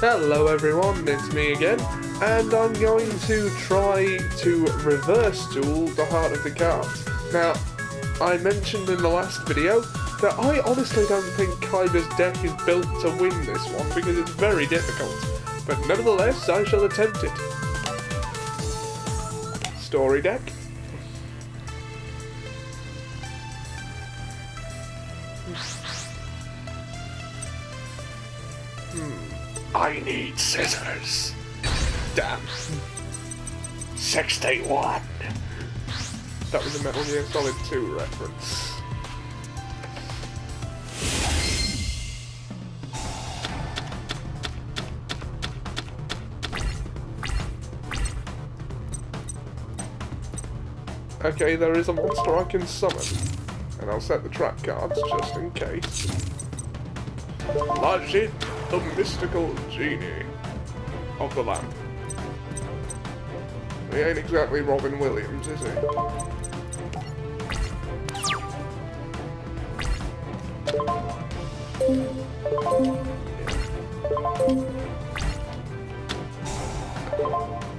Hello everyone, it's me again, and I'm going to try to reverse duel the Heart of the Cards. Now, I mentioned in the last video that I honestly don't think Kaiba's deck is built to win this one because it's very difficult, but nevertheless I shall attempt it. Story deck. I need scissors. Damn. Sixty one. That was a Metal Gear Solid 2 reference. Okay, there is a monster I can summon. And I'll set the trap cards just in case. La Jinn, the mystical genie of the lamp. He ain't exactly Robin Williams, is he?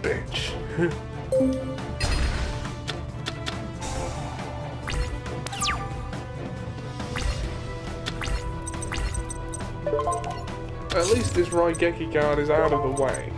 Bitch. this Raigeki guard is out of the way.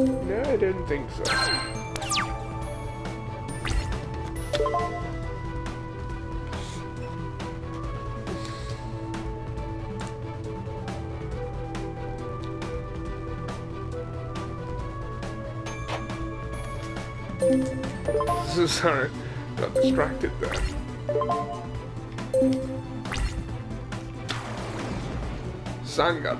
No, I don't think so. Sorry, got distracted there. Sangan.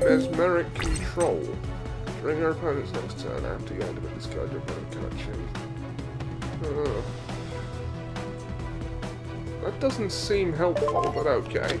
Mesmeric control. During your opponent's next turn, after you end up discard your opponent that doesn't seem helpful, but okay.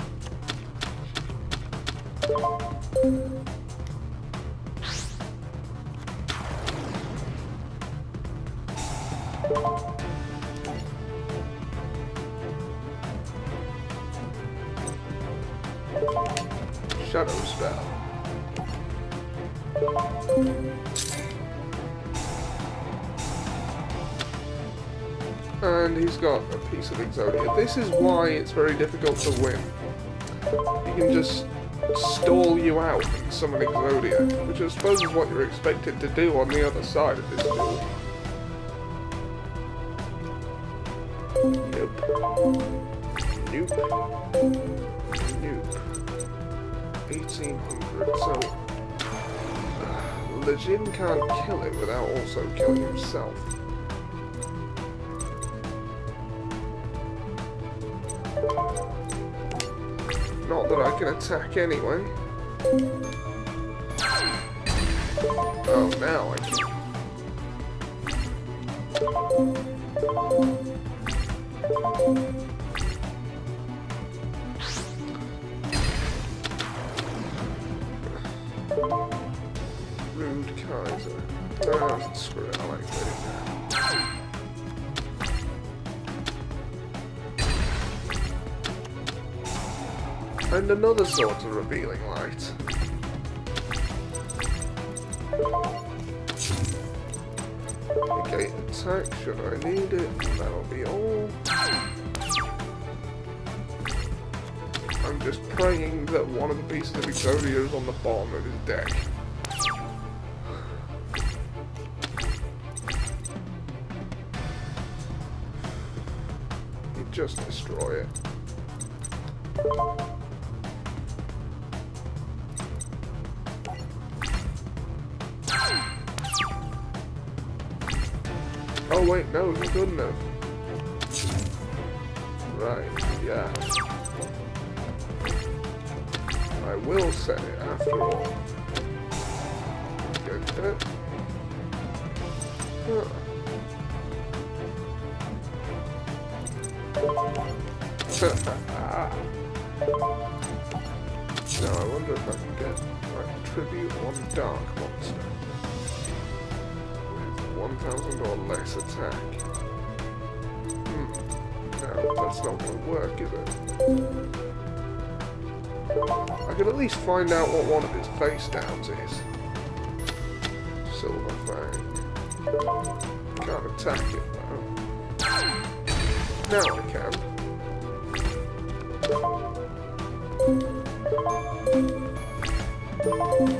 And he's got a piece of Exodia. This is why it's very difficult to win. He can just stall you out and summon Exodia, which I suppose is what you're expected to do on the other side of this duel. Nope. Nope. Nope. 1800, so... La Jinn can't kill it without also killing himself. Not that I can attack anyway. Oh, now I can. And another sort of revealing light. Okay, attack should I need it. That'll be all. I'm just praying that one of the pieces of Exodia is on the bottom of his deck. You just destroy it. Wait, no, he's good enough. Right, yeah. I will set it after all. Go to it. Huh. now I wonder if I can get like tribute on dark monster 1000 or less attack. Hmm. No, that's not going to work, is it? I can at least find out what one of his face downs is. Silver Fang. Can't attack it though. Now I can.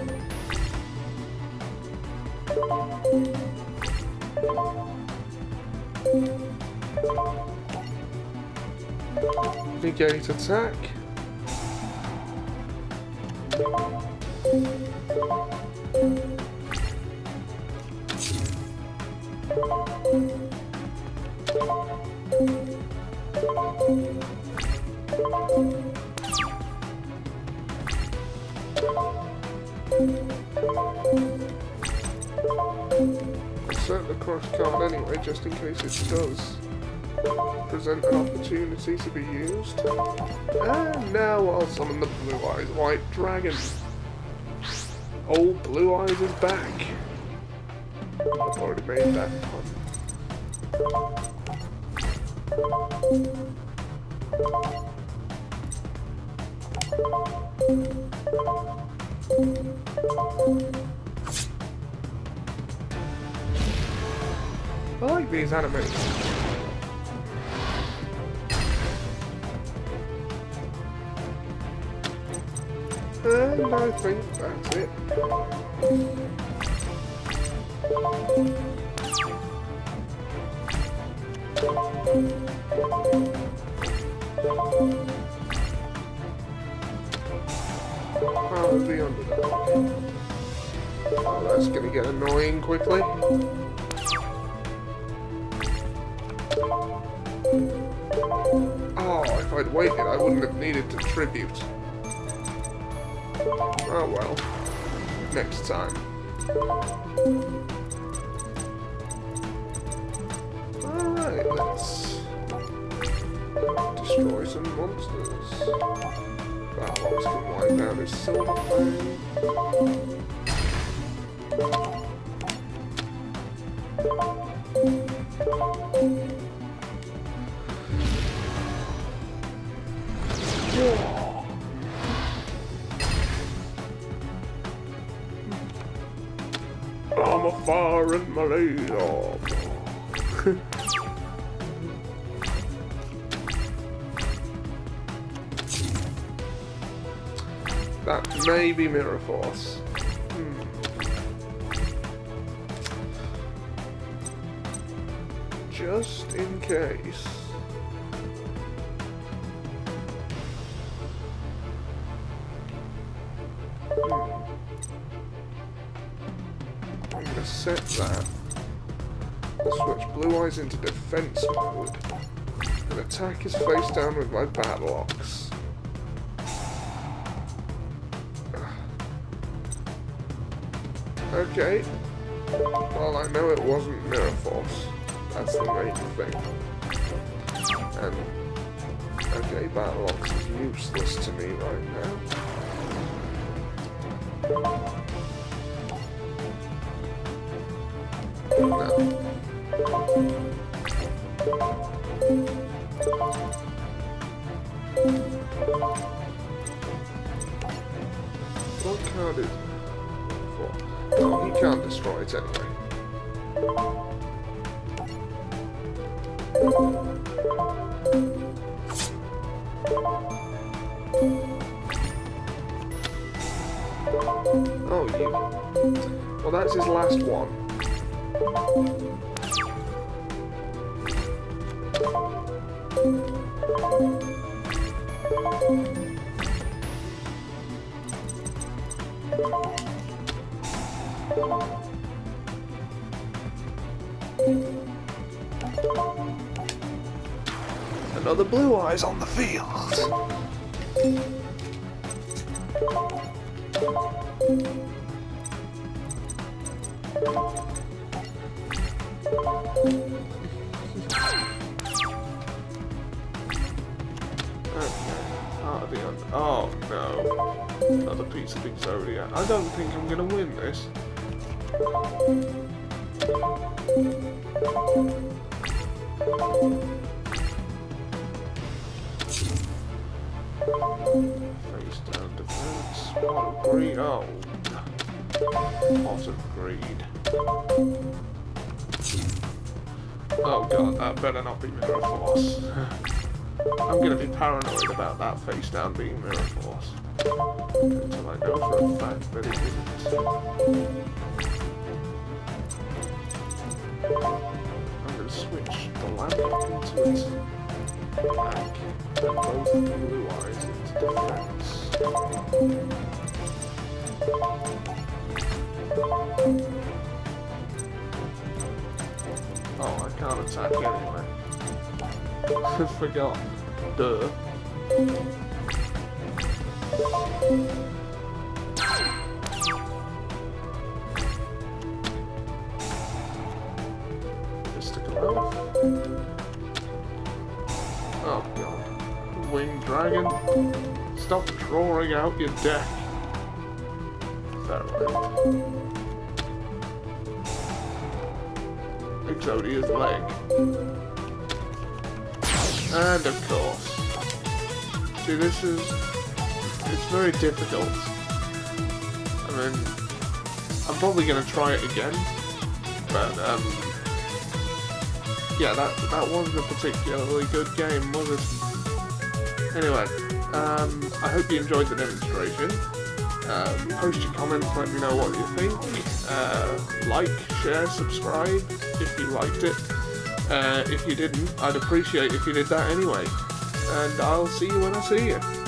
Negate attack. Card anyway, just in case it does present an opportunity to be used. And now I'll summon the Blue Eyes White Dragon. Old Blue Eyes is back. I've already made that pun. I like these animations. And I think that's it. Oh, the underdog. Oh, that's gonna get annoying quickly. Oh, if I'd waited, I wouldn't have needed to tribute. Oh well. Next time. Alright, let's destroy some monsters. Battle Ox can wipe out his silver flame. I'm a fire in my laser. that may be Mirror Force. Hmm. Just in case. Set that. switch Blue Eyes into defense mode. And attack his face down with my battle ox. Okay. Well, I know it wasn't Mirror Force. That's the main thing. And, okay, Battle Ox is useless to me right now. Oh, he can't destroy it anyway. Oh, you. Well, that's his last one. Another blue eyes on the field. Oh, no. Another piece of Exodia. I don't think I'm gonna win this. Face down defense. Pot of greed. Oh. Pot of greed. Oh god, that better not be Mirror Force. I'm gonna be paranoid about that face down being Mirror Force. Until I know for a fact that it isn't. I'm gonna switch the lamp into its back and both blue eyes into defense. Oh, I can't attack anyway. I forgot. Duh. Mystical Elf. Oh god. Winged Dragon. Stop drawing out your deck. Is that right? Exodia's leg. And of course. See, this is... It's very difficult. I mean... I'm probably going to try it again. But, um... Yeah, that, that wasn't a particularly good game, was it? Anyway, um, I hope you enjoyed the demonstration. Um, post your comments, let me know what you think. Uh, like, share, subscribe if you liked it. Uh, if you didn't, I'd appreciate if you did that anyway. And I'll see you when I see you.